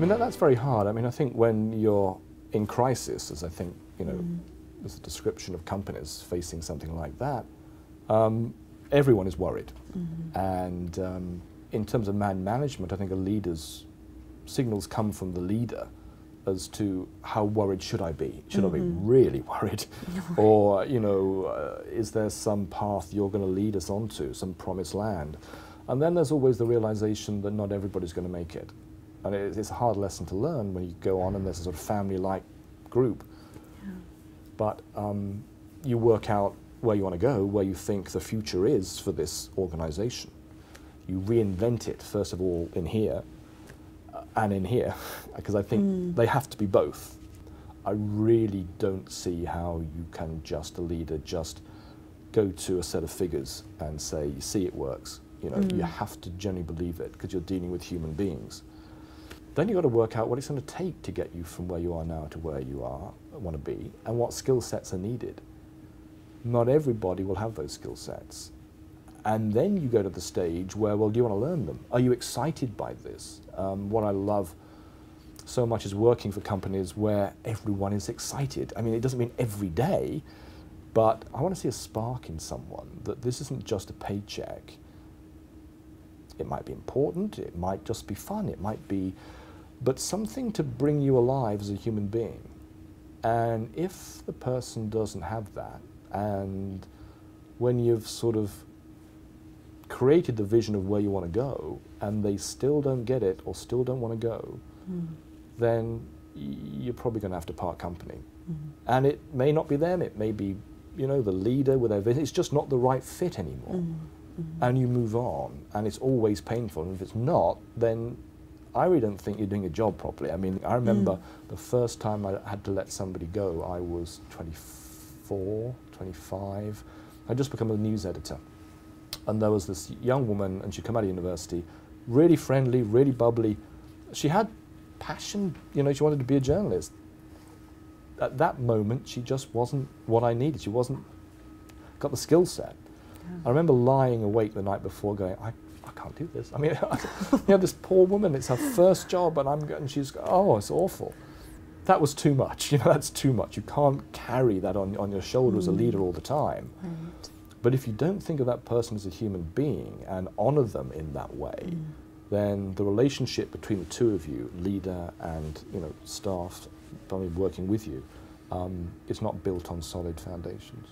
mean, that, that's very hard. I mean, I think when you're in crisis, as I think, you know, mm. there's a description of companies facing something like that, um, everyone is worried. Mm -hmm. And um, in terms of man management, I think a leader's signals come from the leader as to how worried should I be? Should mm -hmm. I be mm-hmm. really worried? or, you know, uh, is there some path you're going to lead us onto, some promised land? And then there's always the realization that not everybody's going to make it. And it's a hard lesson to learn when you go on and there's a sort of family-like group. Yeah. But um, you work out where you want to go, where you think the future is for this organization. You reinvent it, first of all, in here uh, and in here, because I think mm. they have to be both. I really don't see how you can just, a leader, just go to a set of figures and say, you see it works. You know, mm. you have to genuinely believe it because you're dealing with human beings. Then you've got to work out what it's going to take to get you from where you are now to where you are, want to be, and what skill sets are needed. Not everybody will have those skill sets. And then you go to the stage where, well, do you want to learn them? Are you excited by this? Um, what I love so much is working for companies where everyone is excited. I mean, it doesn't mean every day, but I want to see a spark in someone that this isn't just a paycheck. It might be important, it might just be fun, it might be but something to bring you alive as a human being. And if the person doesn't have that, and when you've sort of created the vision of where you want to go, and they still don't get it or still don't want to go, mm. then you're probably going to have to part company. Mm. And it may not be them, it may be, you know, the leader with their vision. It's just not the right fit anymore. Mm. And you move on, and it's always painful. And if it's not, then I really don't think you're doing a job properly. I mean, I remember mm. the first time I had to let somebody go, I was 24, 25. I'd just become a news editor. And there was this young woman, and she'd come out of university, really friendly, really bubbly. She had passion, you know, she wanted to be a journalist. At that moment, she just wasn't what I needed. She wasn't, got the skill set. Yeah. I remember lying awake the night before going, I can't do this. I mean, you know, this poor woman, it's her first job, and I'm and she's oh, it's awful. That was too much. You know, that's too much. You can't carry that on on your shoulder mm. as a leader all the time. Right. But if you don't think of that person as a human being and honor them in that way, mm. then the relationship between the two of you, leader and you know staff, I mean, working with you, um, is not built on solid foundations.